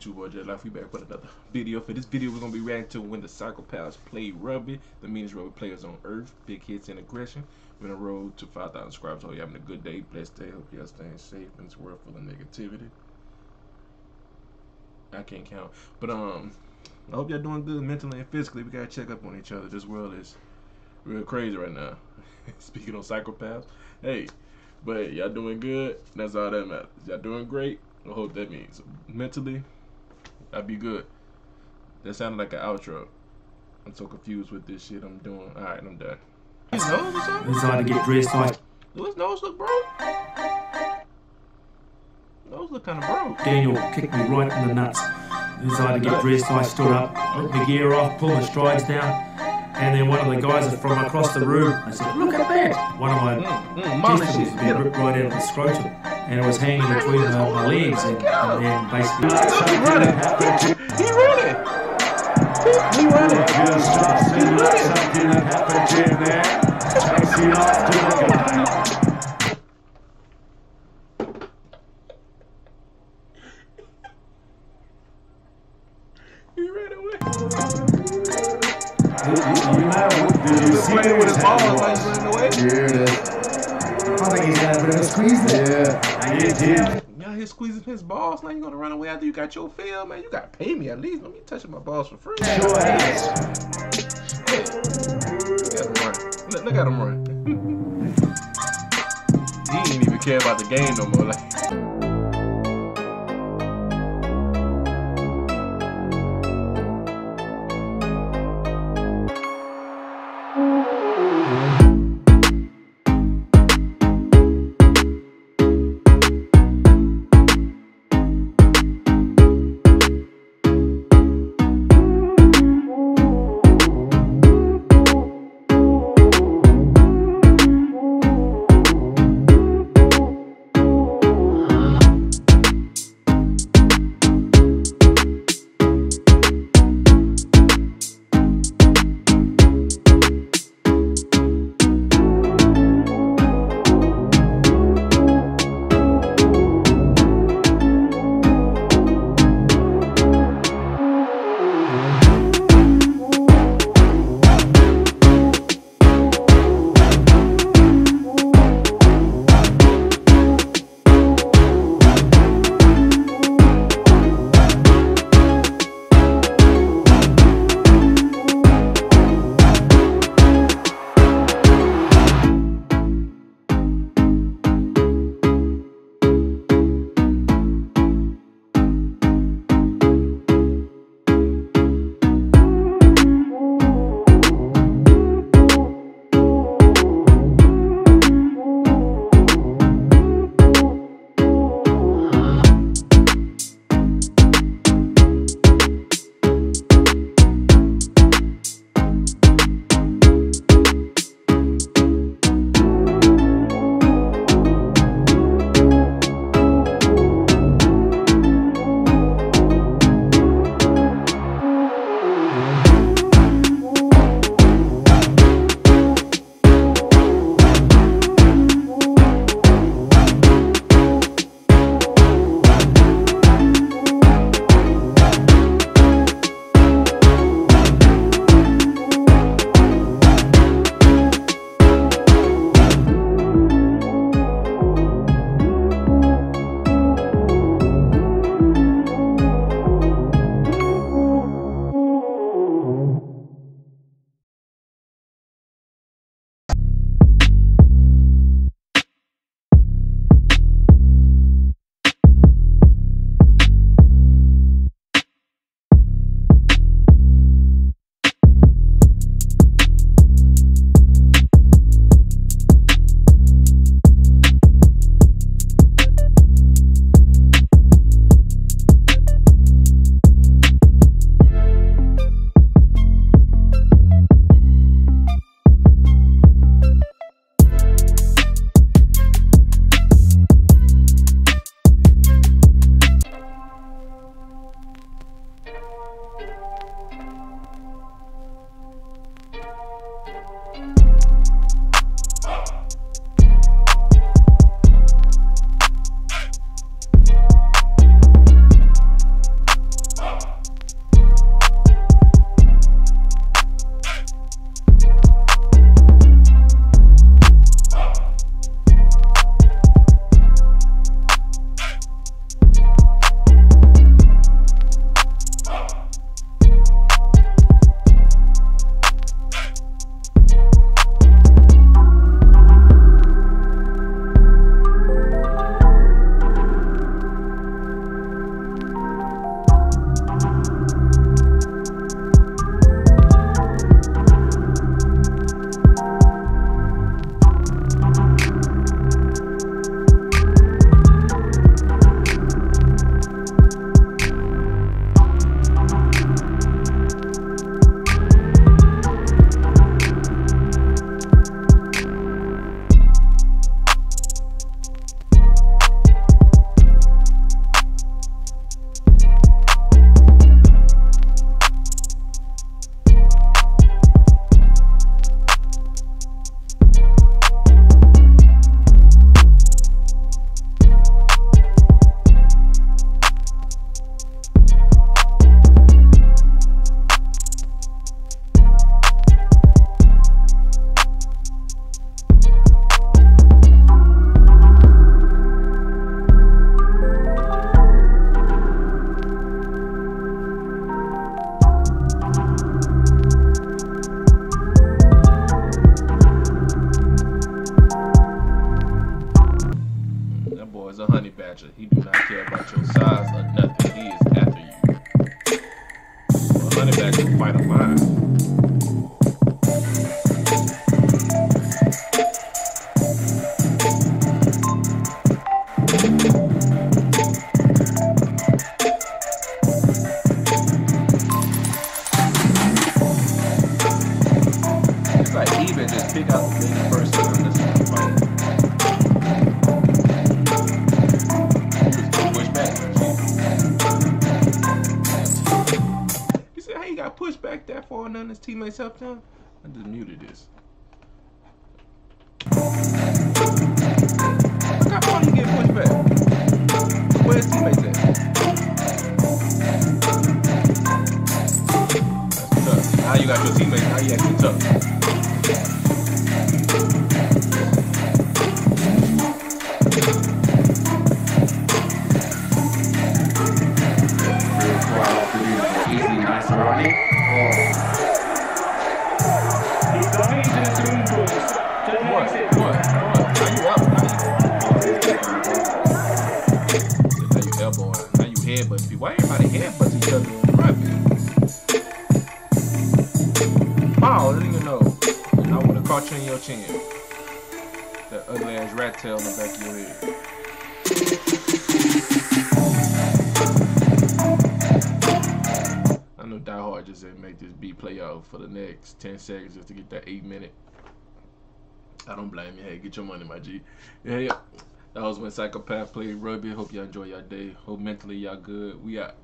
YouTube boy Jet Life. We back with another video. For this video, we're gonna be reacting to when the psychopaths play rugby, the meanest rugby players on earth, big hits and aggression. We're on the road to 5,000 subscribers. Hope you're having a good day, blessed day. Hope y'all staying safe in this world full of negativity. I can't count, but um, I hope y'all doing good mentally and physically. We gotta check up on each other. This world is real crazy right now. Speaking on psychopaths, hey, but y'all doing good. That's all that matters. Y'all doing great. I hope that means mentally, I'd be good. That sounded like an outro. I'm so confused with this shit I'm doing. All right, I'm done. His nose or something? Decided to get dressed like Do his nose look broke? Nose look kind of broke. Daniel kicked me right in the nuts. Decided to get dressed, I stood up, took my gear off, pulled my strides down, and then one of the guys from across the room, I said, look at that! One of my Mm, mm, testicles had been ripped right out of the scrotum, and it was hanging between uh, my legs, and, and then basically... He running. He running. He running. Just something that happened in there. Takes you off to the. Did Playing with his balls was? like he's running away. Yeah, I think he's got a bit of a squeeze there. yeah, he did. Y'all here squeezing his balls. Now you gonna run away after you got your fill, man. You gotta pay me at least. Let me touching my balls for free. Sure has. Look at him run. Look, look at him run. he ain't even care about the game no more. Like. His teammates helped him?" I just muted this. You elbowing. Now you headbutting people. Why everybody headbutts each other? Rugby. Wow, didn't even know. I would have caught you in your chin. That ugly ass rat tail in the back of your head. I know Die Hard just said make this beat play out for the next 10 seconds just to get that 8 minute. I don't blame you. Hey, get your money, my G. Yeah, yeah. That was when Psychopath played rugby. Hope y'all enjoy your day. Hope mentally y'all good. We out.